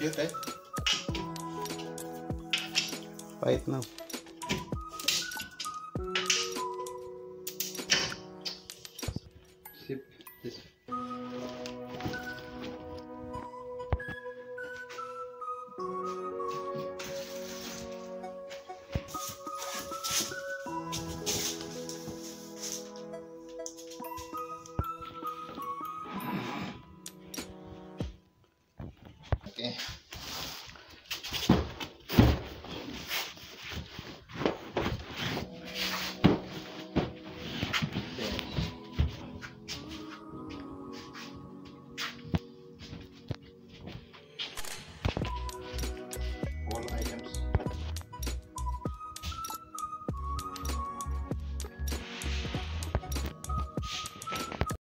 You okay? Pahit na. que